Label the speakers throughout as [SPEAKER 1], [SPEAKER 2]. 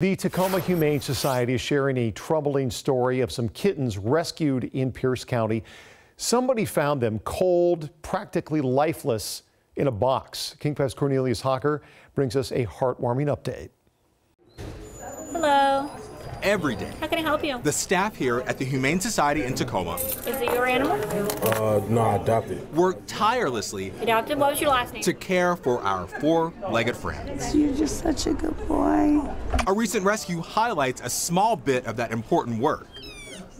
[SPEAKER 1] The Tacoma Humane Society is sharing a troubling story of some kittens rescued in Pierce County. Somebody found them cold, practically lifeless in a box. King 5's Cornelius Hawker brings us a heartwarming update.
[SPEAKER 2] Hello.
[SPEAKER 3] Every day,
[SPEAKER 2] How can I help you?
[SPEAKER 3] the staff here at the Humane Society in Tacoma
[SPEAKER 2] Is it your animal?
[SPEAKER 4] Uh, no, I adopted.
[SPEAKER 3] work tirelessly
[SPEAKER 2] Adopted. What was your last name?
[SPEAKER 3] to care for our four-legged friends.
[SPEAKER 5] You're just such a good boy.
[SPEAKER 3] A recent rescue highlights a small bit of that important work.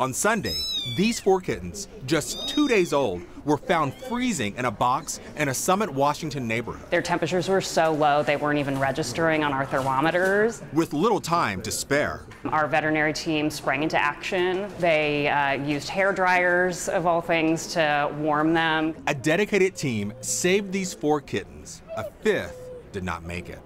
[SPEAKER 3] On Sunday, these four kittens, just two days old, were found freezing in a box in a Summit, Washington neighborhood.
[SPEAKER 6] Their temperatures were so low they weren't even registering on our thermometers.
[SPEAKER 3] With little time to spare,
[SPEAKER 6] Our veterinary team sprang into action. They uh, used hair dryers, of all things, to warm them.
[SPEAKER 3] a dedicated team saved these four kittens. A fifth did not make it.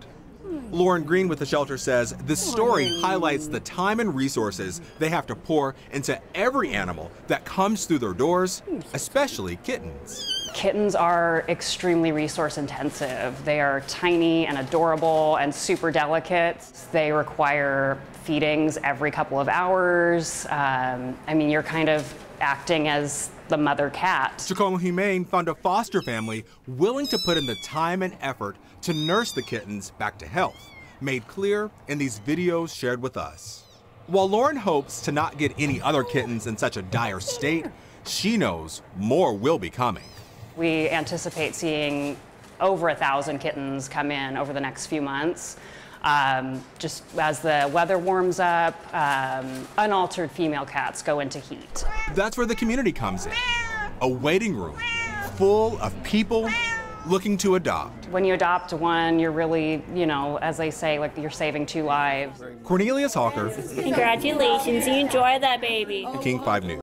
[SPEAKER 3] Lauren Green with the shelter says the oh, story highlights the time and resources they have to pour into every animal that comes through their doors, hmm. especially kittens.
[SPEAKER 6] Kittens are extremely resource intensive. They are tiny and adorable and super delicate. They require feedings every couple of hours. Um, I mean, you're kind of acting as the mother cat.
[SPEAKER 3] Tacoma Humane found a foster family willing to put in the time and effort to nurse the kittens back to health, made clear in these videos shared with us. While Lauren hopes to not get any other kittens in such a dire state, she knows more will be coming.
[SPEAKER 6] We anticipate seeing over a thousand kittens come in over the next few months. Um, just as the weather warms up, um, unaltered female cats go into heat.
[SPEAKER 3] That's where the community comes in. A waiting room full of people looking to adopt.
[SPEAKER 6] When you adopt one, you're really, you know, as they say, like you're saving two lives.
[SPEAKER 3] Cornelius Hawker,
[SPEAKER 2] Congratulations. You enjoy that baby.
[SPEAKER 3] King 5 News.